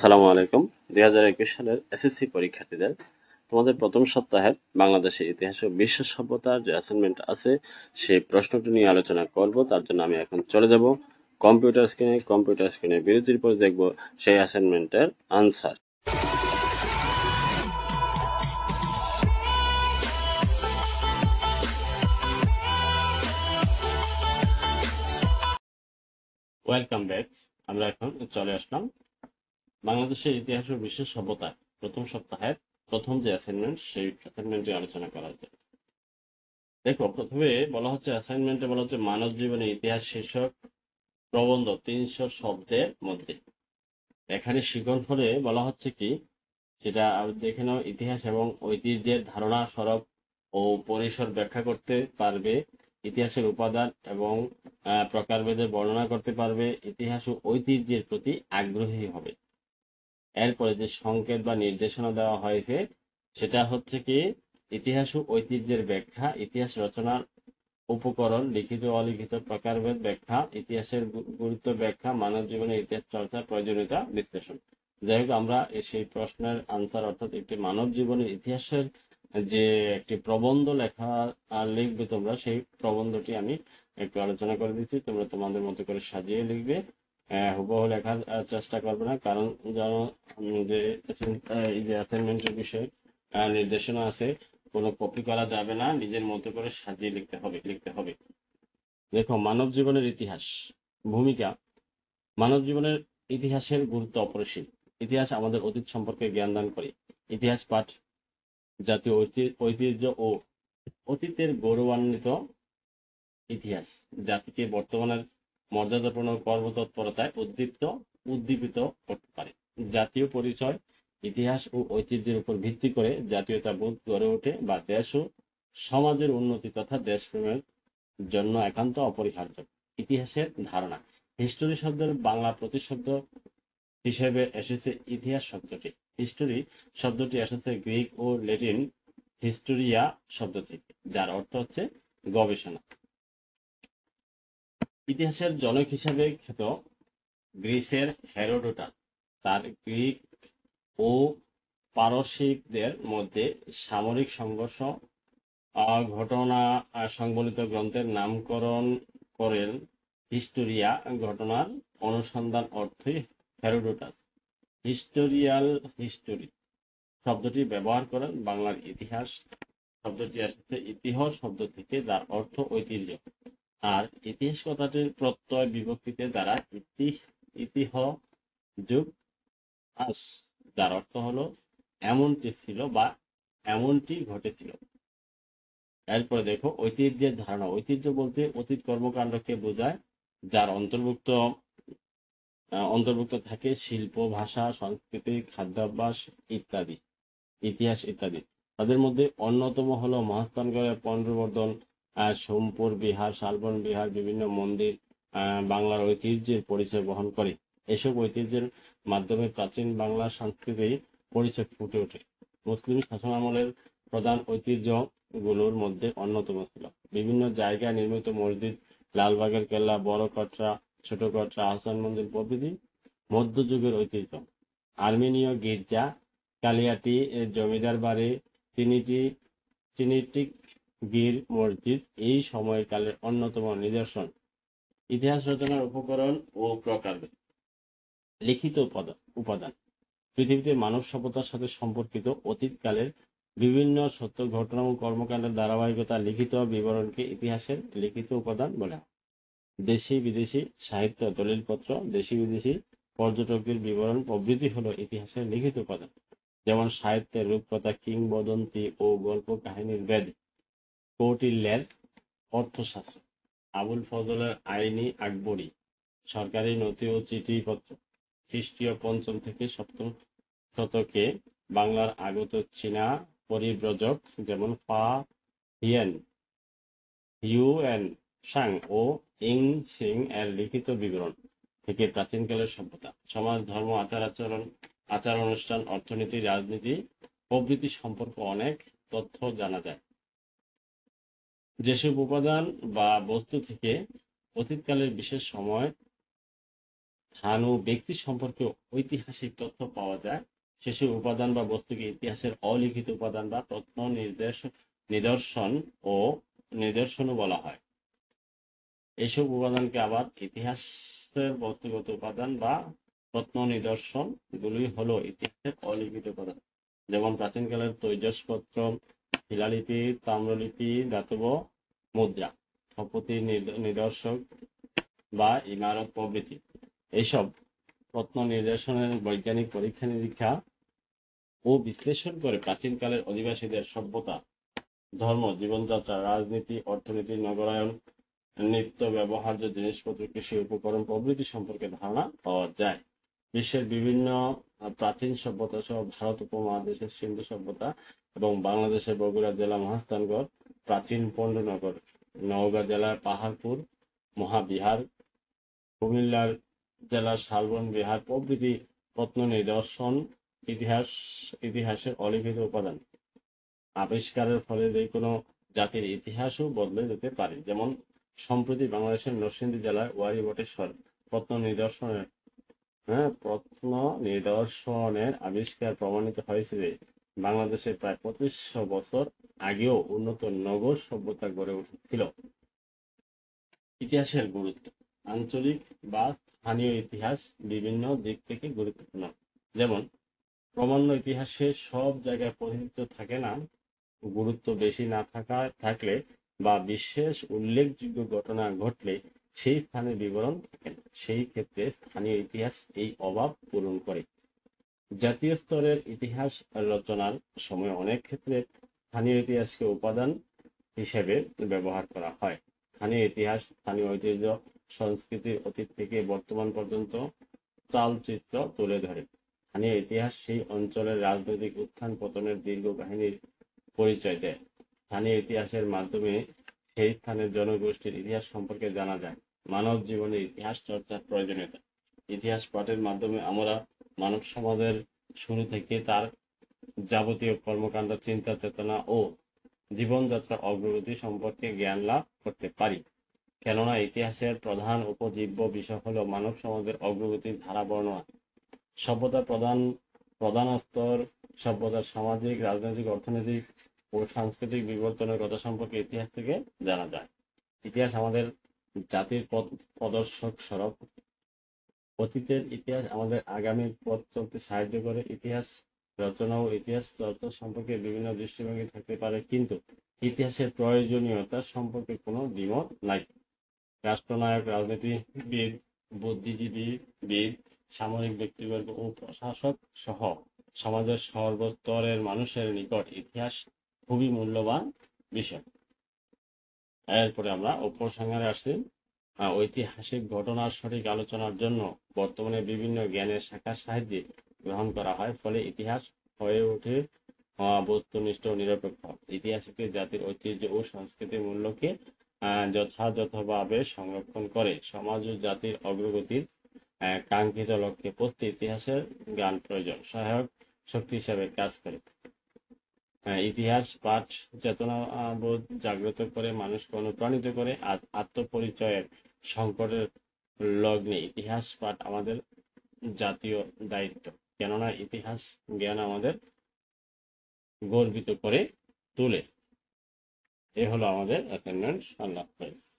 সালামু আলাইকুম। দুই হাজার একুশ সালের এসএসসি পরীক্ষার্থীদের তোমাদের প্রথম সপ্তাহের বাংলাদেশের ইতিহাস ও বিশ্ব সভ্যতার যে অ্যাসাইনমেন্ট আছে, সেই প্রশ্নটি নিয়ে আলোচনা করব। তার জন্য আমি এখন চলে যাব। কম্পিউটার স্ক্রিনে কম্পিউটার স্ক্রিনে বিরতির পর দেখব সেই অ্যাসাইনমেন্টের আনসার ওয়েলকাম ব্যাক আমরা এখন চলে আসলাম বাংলাদেশের ইতিহাস ও বিশ্ব সভ্যতা প্রথম সপ্তাহের প্রথম যে অ্যাসাইনমেন্ট সেই অ্যাসাইনমেন্টে আলোচনা করা হবে দেখো, প্রথমে বলা হচ্ছে অ্যাসাইনমেন্টে বলা হচ্ছে মানব জীবনের ইতিহাস শীর্ষক প্রবন্ধ তিনশো শব্দের মধ্যে। এখানে শিকন ফলে বলা হচ্ছে কি, সেটা দেখে নাও, ইতিহাস এবং ঐতিহ্যের ধারণা স্বরূপ ও পরিসর ব্যাখ্যা করতে পারবে, ইতিহাসের উপাদান এবং প্রকারভেদের বর্ণনা করতে পারবে, ইতিহাস ও ঐতিহ্যের প্রতি আগ্রহী হবে। এরপরে যে সংকেত বা নির্দেশনা দেওয়া হয়েছে, সেটা হচ্ছে কি, ইতিহাস ও ঐতিহ্যের ব্যাখ্যা, ইতিহাস রচনার উপকরণ, লিখিত অলিখিত প্রকারভেদ ব্যাখ্যা, ইতিহাসের গুরুত্ব ব্যাখ্যা, মানব জীবনের ইতিহাস চর্চার প্রয়োজনীয়তা, বিশ্লেষণ। যাই হোক, আমরা সেই প্রশ্নের আনসার অর্থাৎ একটি মানব জীবনের ইতিহাসের যে একটি প্রবন্ধ লেখা লিখবে তোমরা, সেই প্রবন্ধটি আমি একটু আলোচনা করে দিচ্ছি। তোমরা তোমাদের মতো করে সাজিয়ে লিখবে। হুবহু লেখার চেষ্টা করবে না। কারণ উম, যে এই যে অ্যাসাইনমেন্টের বিষয়ে নির্দেশনা আছে কোনো কপি করা যাবে না। নিজের মতো করে সাজিয়ে লিখতে হবে লিখতে হবে। দেখো মানব জীবনের ইতিহাস ভূমিকা। মানব জীবনের ইতিহাসের গুরুত্ব অপরিসীম। ইতিহাস আমাদের অতীত সম্পর্কে জ্ঞান দান করে। ইতিহাস পাঠ জাতীয় ঐতি- ঐতিহ্য ও অতীতের গৌরবান্বিত ইতিহাস। জাতিকে বর্তমানের মর্যাদাপূর্ণ কর্মতৎপরতায় উদ্দীপ্ত, উদ্দীপিত করতে পারে। জাতীয় পরিচয়, ইতিহাস ও ঐতিহ্যের উপর ভিত্তি করে জাতীয়তাবোধ গড়ে ওঠে বা দেশ ও সমাজের উন্নতি তথা দেশপ্রেমের জন্য একান্ত অপরিহার্য। ইতিহাসের ধারণা। হিস্টোরি শব্দের বাংলা প্রতিশব্দ হিসেবে এসেছে ইতিহাস শব্দটি। হিস্টোরি শব্দটি এসেছে গ্রিক ও ল্যাটিন হিস্টোরিয়া শব্দ থেকে, যার অর্থ হচ্ছে গবেষণা। ইতিহাসের জনক হিসেবে খ্যাত গ্রিসের হেরোডোটাস। তার গ্রিক ও পারসিকদের মধ্যে সামরিক সংঘর্ষ ঘটনা সংবলিত গ্রন্থের নামকরণ করেন হিস্টোরিয়া ঘটনার অনুসন্ধান অর্থে হেরোডোটাস। হিস্টোরিয়াল হিস্টোরি শব্দটি ব্যবহার করেন বাংলার ইতিহাস। শব্দটি আসছে ইতিহাস শব্দ থেকে যার অর্থ ঐতিহ্য। আর ইতিহাস কথাটির প্রত্যয় বিভক্তিতে দ্বারা ইতি ইতিহ যুগ আস, যার অর্থ হলো এমনটি ছিল বা এমনটি ঘটেছিল। এরপরে দেখো, ঐতিহ্যের ধারণা। ঐতিহ্য বলতে অতীত কর্মকাণ্ডকে বোঝায়, যার অন্তর্ভুক্ত অন্তর্ভুক্ত থাকে শিল্প, ভাষা, সংস্কৃতি, খাদ্যাভ্যাস ইত্যাদি, ইতিহাস ইত্যাদি। তাদের মধ্যে অন্যতম হলো মহাস্থানগড়ের পণ্ডবর্ধন সোমপুর, বিহার, শালবন বিহার, বিভিন্ন মন্দির বাংলার ঐতিহ্যের পরিচয় বহন করে। এসব ঐতিহ্যের মাধ্যমে প্রাচীন বাংলা সংস্কৃতির পরিচয় ফুটে ওঠে। মুসলিম শাসনামলের প্রধান ঐতিহ্যগুলোর মধ্যে অন্যতম ছিল। বিভিন্ন জায়গায় নির্মিত মসজিদ, লালবাগের কেল্লা, বড় কটরা, ছোট কটরা, আহসান মন্দির প্রভৃতি মধ্যযুগের ঐতিহ্য। আর্মেনীয় গির্জা, কালিয়াটি জমিদার বাড়ি, তিনিটি চিনিটিক গির মসজিদ এই সময়কালের অন্যতম নিদর্শন। ইতিহাস রচনার উপকরণ ও প্রকারভেদ লিখিত উপাদান। পৃথিবীতে মানব সভ্যতার সাথে সম্পর্কিত অতীতকালের বিভিন্ন সত্য ঘটনা ও কর্মকাণ্ডের ধারাবাহিকতা লিখিত বিবরণকে ইতিহাসের লিখিত উপাদান বলা। দেশি বিদেশি সাহিত্য, দলিলপত্র, দেশি বিদেশি পর্যটকদের বিবরণ প্রভৃতি হল ইতিহাসের লিখিত উপাদান। যেমন সাহিত্যের রূপকথা, কিংবদন্তি ও গল্প কাহিনীর বেদ। কৌটিল্যের অর্থশাস্ত্র। আবুল ফজলের আইনি আকবরী, সরকারি নথি ও চিঠিপত্র, খ্রিস্টীয় পঞ্চম থেকে সপ্তম শতকে বাংলার আগত চীনা পরিব্রজক যেমন ফা হিয়েন হিউয়েন সাং ও ইং সিং এর লিখিত বিবরণ থেকে প্রাচীনকালের সভ্যতা। সমাজ, ধর্ম আচার আচরণ আচার অনুষ্ঠান অর্থনীতি, রাজনীতি প্রভৃতি সম্পর্কে অনেক তথ্য জানা যায়। যেসব উপাদান বা বস্তু থেকে অতীতকালের বিশেষ সময় স্থান ও ব্যক্তি সম্পর্কে ঐতিহাসিক তথ্য পাওয়া যায়। সেসব উপাদান বা বস্তুকে ইতিহাসের অলিখিত উপাদান বা প্রত্ন নির্দেশ, নিদর্শন ও নিদর্শনও বলা হয়। এইসব উপাদানকে আবার ইতিহাসের বস্তুগত উপাদান বা প্রত্ন নিদর্শন গুলি হলো ইতিহাসের অলিখিত উপাদান। যেমন প্রাচীনকালের তৈজসপত্র শিলালিপি, তাম্রলিপি, ধাতব, মুদ্রা স্থপতি নিদর্শক বা ইমারত প্রভৃতি। এইসব প্রত্ন নিদর্শনের বৈজ্ঞানিক পরীক্ষা নিরীক্ষা ও বিশ্লেষণ করে প্রাচীনকালের অধিবাসীদের সভ্যতা, ধর্ম, জীবনযাত্রা, রাজনীতি, অর্থনীতি, নগরায়ন, নিত্য ব্যবহার্য জিনিসপত্র, কৃষি উপকরণ প্রভৃতি সম্পর্কে ধারণা পাওয়া যায়। বিশ্বের বিভিন্ন প্রাচীন সভ্যতা সহ ভারত উপমহাদেশের সিন্ধু সভ্যতা এবং বাংলাদেশের বগুড়া জেলা মহাস্থানগড়, প্রাচীন পণ্ডনগর নওগাঁ জেলার পাহাড়পুর, মহাবিহার, কুমিল্লার জেলার শালবন বিহার প্রভৃতি প্রত্ন নিদর্শন, ইতিহাস ইতিহাসের অলিখিত উপাদান। আবিষ্কারের ফলে যে কোনো জাতির ইতিহাসও বদলে যেতে পারে। যেমন, সম্প্রতি বাংলাদেশের নরসিংদী জেলার ওয়ারি বটেশ্বর প্রত্ন নিদর্শনের হ্যাঁ প্রত্ন নিদর্শনের আবিষ্কার প্রমাণিত হয়েছে যে বাংলাদেশে প্রায় পঁচিশশো বছর আগেও উন্নত নগর সভ্যতা গড়ে উঠেছিল। ইতিহাসের গুরুত্ব। আঞ্চলিক বা স্থানীয় ইতিহাস বিভিন্ন দিক থেকে গুরুত্বপূর্ণ। যেমন প্রমাণ্য ইতিহাসে সব জায়গায় প্রতিনিধিত্ব থাকে না, গুরুত্ব বেশি না থাকা, থাকলে বা বিশেষ উল্লেখযোগ্য ঘটনা ঘটলে সেই স্থানের বিবরণ থাকে না। সেই ক্ষেত্রে স্থানীয় ইতিহাস এই অভাব পূরণ করে। জাতীয় স্তরের ইতিহাস রচনার সময় অনেক ক্ষেত্রে স্থানীয় ইতিহাসকে উপাদান হিসেবে ব্যবহার করা হয়। স্থানীয় ইতিহাস, স্থানীয় ঐতিহ্য সংস্কৃতির অতীত থেকে বর্তমান পর্যন্ত চালচিত্র তুলে ধরে। স্থানীয় ইতিহাস সেই অঞ্চলের রাজনৈতিক উত্থান পতনের দীর্ঘ কাহিনীর পরিচয় দেয়। স্থানীয় ইতিহাসের মাধ্যমে সেই স্থানের জনগোষ্ঠীর ইতিহাস সম্পর্কে জানা যায়। মানব জীবনের ইতিহাস চর্চার প্রয়োজনীয়তা। ইতিহাস পাঠের মাধ্যমে আমরা মানব সমাজের শুরু থেকে তার যাবতীয় কর্মকাণ্ড, চিন্তা, চেতনা ও জীবনযাত্রার অগ্রগতি সম্পর্কে জ্ঞান লাভ করতে পারি। কেননা ইতিহাসের প্রধান উপজীব্য বিষয় হলো মানব সমাজের অগ্রগতির ধারা বর্ণনা। সভ্যতা প্রধান প্রধান স্তর সভ্যতার সামাজিক, রাজনৈতিক, অর্থনৈতিক ও সাংস্কৃতিক বিবর্তনের কথা সম্পর্কে ইতিহাস থেকে জানা যায়। ইতিহাস আমাদের জাতির পথ প্রদর্শক সড়ক অতীতের ইতিহাস আমাদের আগামী পথ চলতে সাহায্য করে। ইতিহাস রচনা ও ইতিহাস চর্চা সম্পর্কে বিভিন্ন দৃষ্টিভঙ্গি থাকতে পারে, কিন্তু ইতিহাসের প্রয়োজনীয়তা সম্পর্কে কোনো দ্বিমত নাই। রাষ্ট্রনায়ক, রাজনীতিবিদ, বুদ্ধিজীবী, বিদ, সামরিক ব্যক্তিবর্গ ও প্রশাসক সহ সমাজের সর্বস্তরের মানুষের নিকট ইতিহাস খুবই মূল্যবান বিষয়। এরপরে আমরা উপসংহারে আসছি ঐতিহাসিক ঘটনার সঠিক আলোচনার জন্য বর্তমানে বিভিন্ন জ্ঞানের শাখার সাহায্যে গ্রহণ করা হয়। ফলে ইতিহাস হয়ে ওঠে বস্তুনিষ্ঠ নিরপেক্ষ। ইতিহাসকে, জাতির ঐতিহ্য ও সংস্কৃতির মূল্যকে যথাযথভাবে সংরক্ষণ করে সমাজ ও জাতির অগ্রগতির কাঙ্ক্ষিত লক্ষ্যে পৌঁছতে ইতিহাসের জ্ঞান প্রয়োজন, সহায়ক শক্তি হিসাবে কাজ করে। ইতিহাস, পাঠ, চেতনা বোধ জাগ্রত করে, মানুষকে অনুপ্রাণিত করে, আর আত্মপরিচয়ের সংকটের লগ্নে ইতিহাস, পাঠ আমাদের জাতীয় দায়িত্ব। কেননা ইতিহাস জ্ঞান আমাদের গর্বিত করে তোলে। এ হলো আমাদের অ্যাটেন্ডেন্স আল্লাহ হাফেজ।